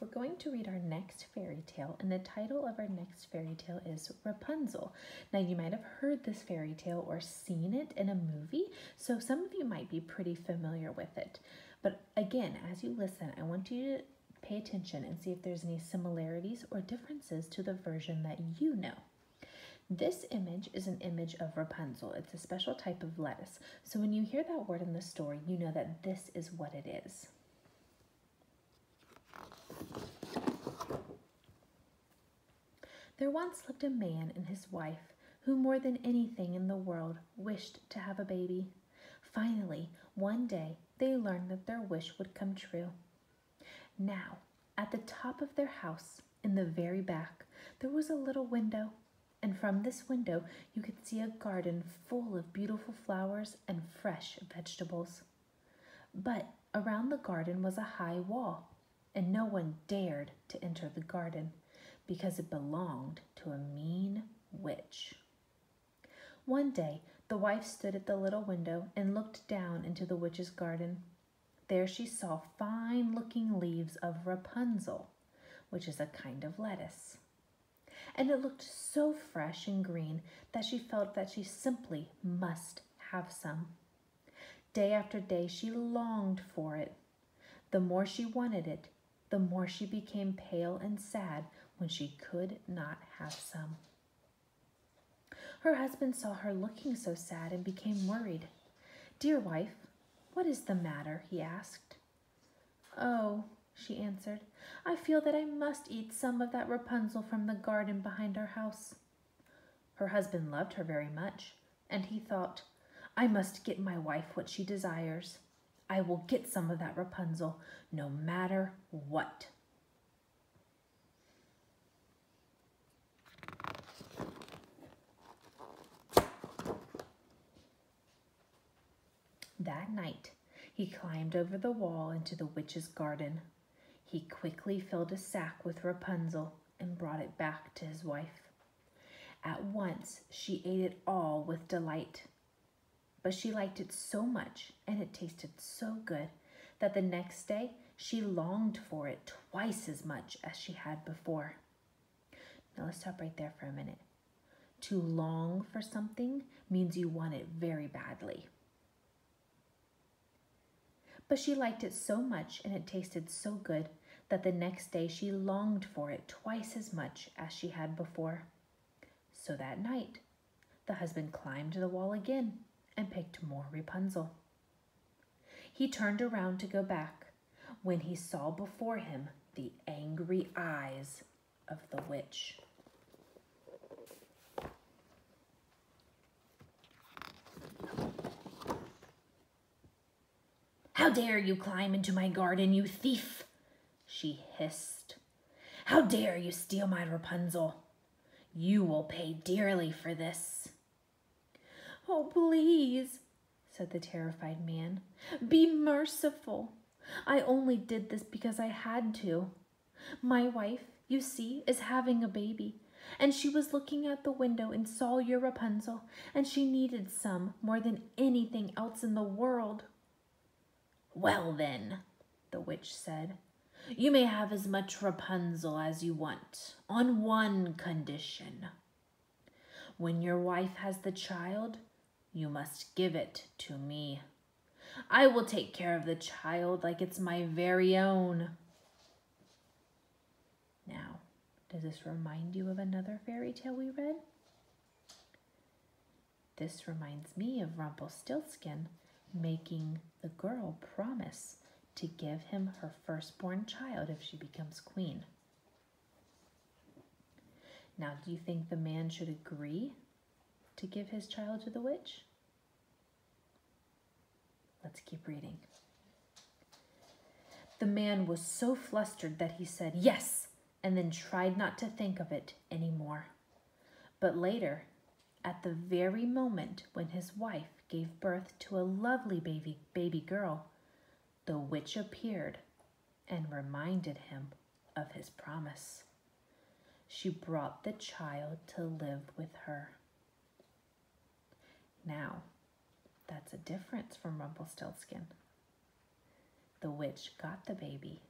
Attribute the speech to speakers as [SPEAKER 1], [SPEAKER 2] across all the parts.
[SPEAKER 1] we're going to read our next fairy tale, and the title of our next fairy tale is Rapunzel. Now, you might have heard this fairy tale or seen it in a movie, so some of you might be pretty familiar with it. But again, as you listen, I want you to pay attention and see if there's any similarities or differences to the version that you know. This image is an image of Rapunzel. It's a special type of lettuce. So when you hear that word in the story, you know that this is what it is. There once lived a man and his wife who more than anything in the world wished to have a baby. Finally, one day, they learned that their wish would come true. Now, at the top of their house, in the very back, there was a little window, and from this window you could see a garden full of beautiful flowers and fresh vegetables. But around the garden was a high wall, and no one dared to enter the garden because it belonged to a mean witch. One day, the wife stood at the little window and looked down into the witch's garden. There she saw fine looking leaves of Rapunzel, which is a kind of lettuce. And it looked so fresh and green that she felt that she simply must have some. Day after day she longed for it. The more she wanted it, the more she became pale and sad when she could not have some. Her husband saw her looking so sad and became worried. Dear wife, what is the matter? he asked. Oh, she answered, I feel that I must eat some of that Rapunzel from the garden behind our house. Her husband loved her very much, and he thought, I must get my wife what she desires. I will get some of that Rapunzel, no matter what. That night, he climbed over the wall into the witch's garden. He quickly filled a sack with Rapunzel and brought it back to his wife. At once, she ate it all with delight. But she liked it so much and it tasted so good that the next day she longed for it twice as much as she had before. Now let's stop right there for a minute. To long for something means you want it very badly. But she liked it so much and it tasted so good that the next day she longed for it twice as much as she had before. So that night, the husband climbed the wall again and picked more Rapunzel. He turned around to go back when he saw before him the angry eyes of the witch. How dare you climb into my garden, you thief? She hissed. How dare you steal my Rapunzel? You will pay dearly for this. Oh, please, said the terrified man, be merciful. I only did this because I had to. My wife, you see, is having a baby, and she was looking out the window and saw your Rapunzel, and she needed some more than anything else in the world. Well, then, the witch said, you may have as much Rapunzel as you want, on one condition. When your wife has the child, you must give it to me. I will take care of the child like it's my very own. Now, does this remind you of another fairy tale we read? This reminds me of Rumpelstiltskin making the girl promise to give him her firstborn child if she becomes queen. Now, do you think the man should agree to give his child to the witch? Let's keep reading. The man was so flustered that he said yes and then tried not to think of it any more. But later, at the very moment when his wife gave birth to a lovely baby, baby girl, the witch appeared and reminded him of his promise. She brought the child to live with her. Now, that's a difference from Rumpelstiltskin. The witch got the baby,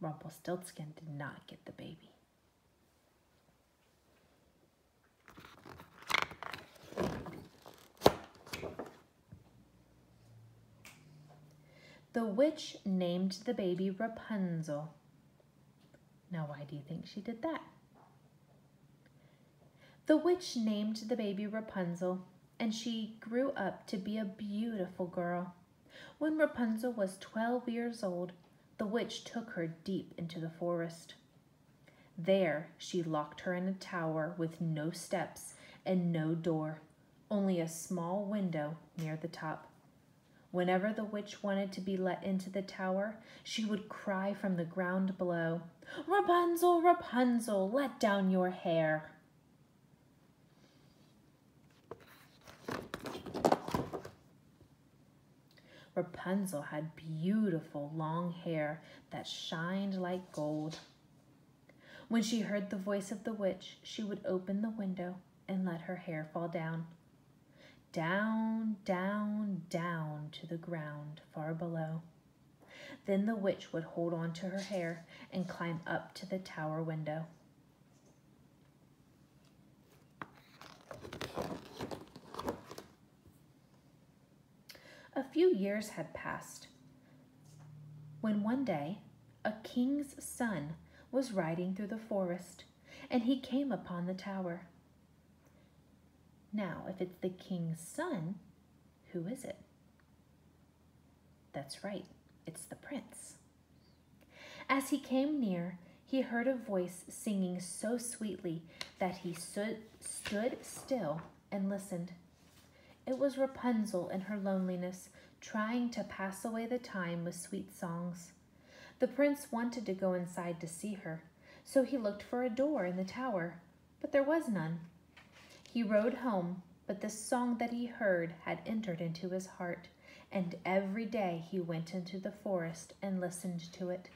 [SPEAKER 1] Rumpelstiltskin did not get the baby. The witch named the baby Rapunzel. Now, why do you think she did that? The witch named the baby Rapunzel, and she grew up to be a beautiful girl. When Rapunzel was 12 years old, the witch took her deep into the forest. There she locked her in a tower with no steps and no door, only a small window near the top. Whenever the witch wanted to be let into the tower, she would cry from the ground below, Rapunzel, Rapunzel, let down your hair. Rapunzel had beautiful long hair that shined like gold. When she heard the voice of the witch, she would open the window and let her hair fall down. Down, down, down to the ground far below. Then the witch would hold on to her hair and climb up to the tower window. A few years had passed when one day a king's son was riding through the forest and he came upon the tower. Now, if it's the king's son, who is it? That's right, it's the prince. As he came near, he heard a voice singing so sweetly that he stood, stood still and listened. It was Rapunzel in her loneliness, trying to pass away the time with sweet songs. The prince wanted to go inside to see her, so he looked for a door in the tower, but there was none. He rode home, but the song that he heard had entered into his heart, and every day he went into the forest and listened to it.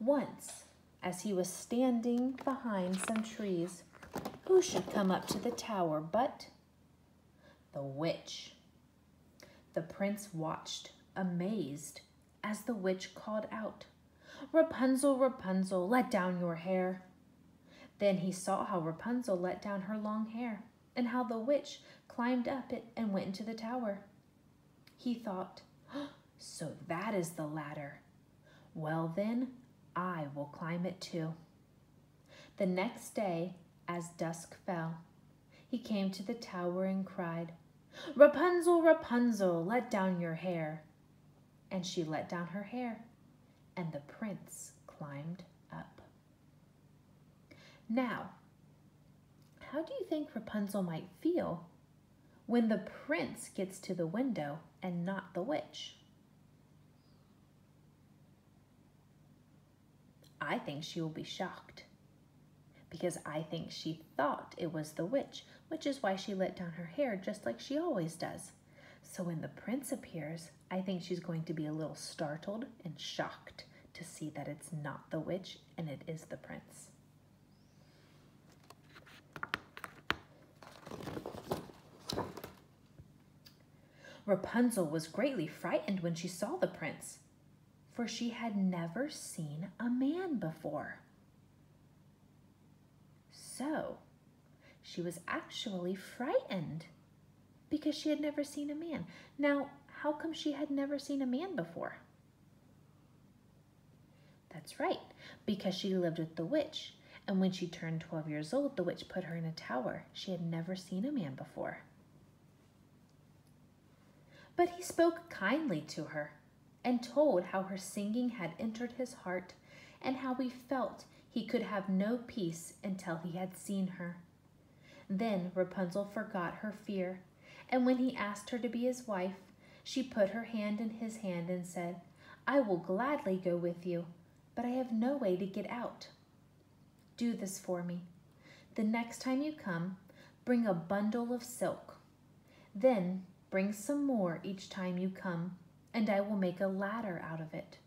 [SPEAKER 1] Once, as he was standing behind some trees, who should come up to the tower but the witch. The prince watched, amazed, as the witch called out, Rapunzel, Rapunzel, let down your hair. Then he saw how Rapunzel let down her long hair, and how the witch climbed up it and went into the tower. He thought, So that is the ladder. Well, then, I will climb it too. The next day, as dusk fell, he came to the tower and cried, Rapunzel, Rapunzel, let down your hair. And she let down her hair, and the prince climbed up. Now, how do you think Rapunzel might feel when the prince gets to the window and not the witch? I think she will be shocked because I think she thought it was the witch, which is why she let down her hair just like she always does. So when the prince appears, I think she's going to be a little startled and shocked to see that it's not the witch and it is the prince. Rapunzel was greatly frightened when she saw the prince, for she had never seen a man before. So, she was actually frightened because she had never seen a man. Now, how come she had never seen a man before? That's right, because she lived with the witch. And when she turned 12 years old, the witch put her in a tower. She had never seen a man before. But he spoke kindly to her and told how her singing had entered his heart and how he felt he could have no peace until he had seen her. Then Rapunzel forgot her fear, and when he asked her to be his wife, she put her hand in his hand and said, I will gladly go with you, but I have no way to get out. Do this for me. The next time you come, bring a bundle of silk. Then bring some more each time you come, and I will make a ladder out of it.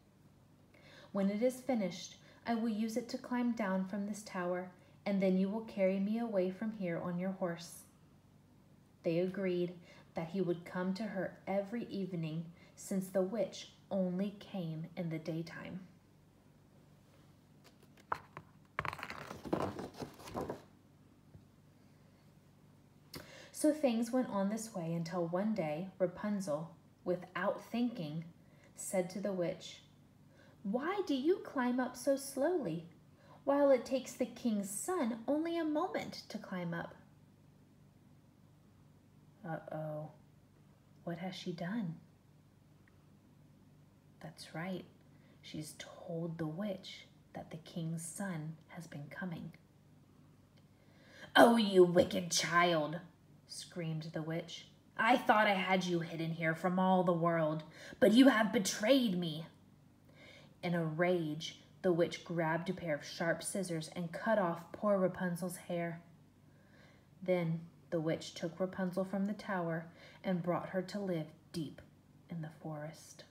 [SPEAKER 1] When it is finished, I will use it to climb down from this tower, and then you will carry me away from here on your horse. They agreed that he would come to her every evening, since the witch only came in the daytime. So things went on this way until one day Rapunzel, without thinking, said to the witch, why do you climb up so slowly, while it takes the king's son only a moment to climb up? Uh-oh, what has she done? That's right, she's told the witch that the king's son has been coming. Oh, you wicked child, screamed the witch. I thought I had you hidden here from all the world, but you have betrayed me. In a rage, the witch grabbed a pair of sharp scissors and cut off poor Rapunzel's hair. Then the witch took Rapunzel from the tower and brought her to live deep in the forest.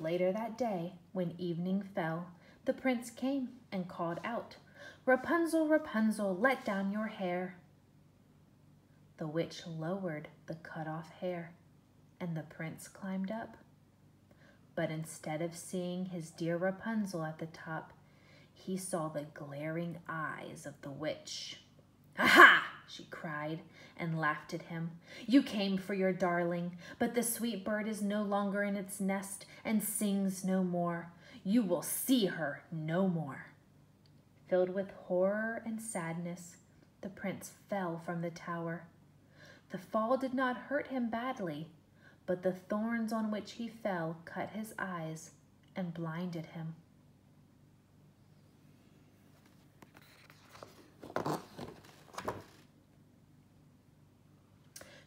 [SPEAKER 1] Later that day, when evening fell, the prince came and called out, Rapunzel, Rapunzel, let down your hair. The witch lowered the cut off hair, and the prince climbed up. But instead of seeing his dear Rapunzel at the top, he saw the glaring eyes of the witch. Aha! she cried and laughed at him. You came for your darling, but the sweet bird is no longer in its nest and sings no more. You will see her no more. Filled with horror and sadness, the prince fell from the tower. The fall did not hurt him badly, but the thorns on which he fell cut his eyes and blinded him.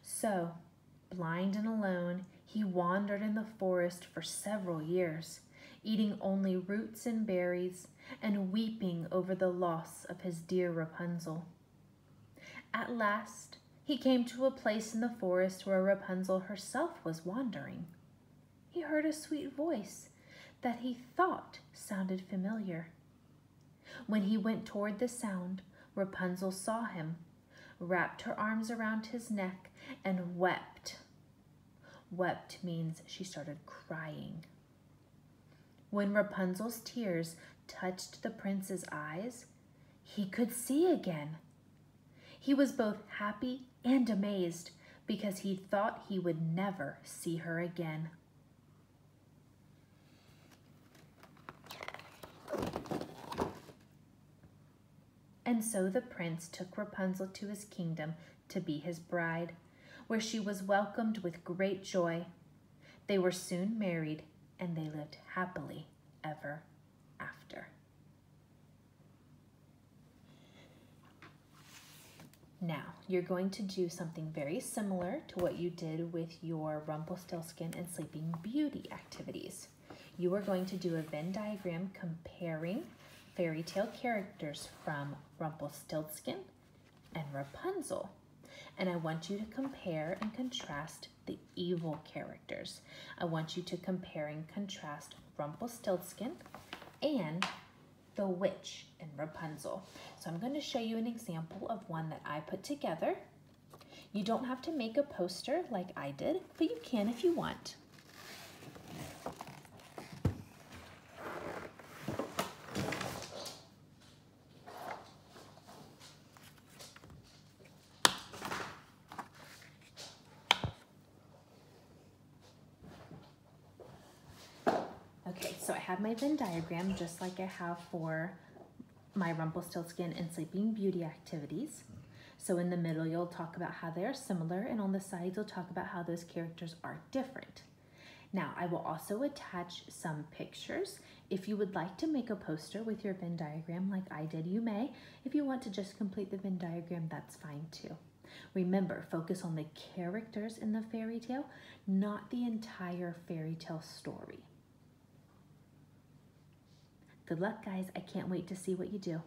[SPEAKER 1] So, blind and alone, he wandered in the forest for several years, eating only roots and berries and weeping over the loss of his dear Rapunzel. At last, he came to a place in the forest where Rapunzel herself was wandering. He heard a sweet voice that he thought sounded familiar. When he went toward the sound, Rapunzel saw him, wrapped her arms around his neck, and wept. Wept means she started crying. When Rapunzel's tears touched the prince's eyes, he could see again. He was both happy and amazed because he thought he would never see her again. And so the prince took Rapunzel to his kingdom to be his bride where she was welcomed with great joy. They were soon married, and they lived happily ever after. Now, you're going to do something very similar to what you did with your Rumpelstiltskin and Sleeping Beauty activities. You are going to do a Venn diagram comparing fairy tale characters from Rumpelstiltskin and Rapunzel and I want you to compare and contrast the evil characters. I want you to compare and contrast Rumpelstiltskin and the witch in Rapunzel. So I'm going to show you an example of one that I put together. You don't have to make a poster like I did, but you can if you want. have my Venn diagram just like I have for my Rumpelstiltskin and Sleeping Beauty activities. So in the middle, you'll talk about how they are similar, and on the sides, you'll talk about how those characters are different. Now, I will also attach some pictures. If you would like to make a poster with your Venn diagram like I did, you may. If you want to just complete the Venn diagram, that's fine too. Remember, focus on the characters in the fairy tale, not the entire fairy tale story. Good luck, guys. I can't wait to see what you do.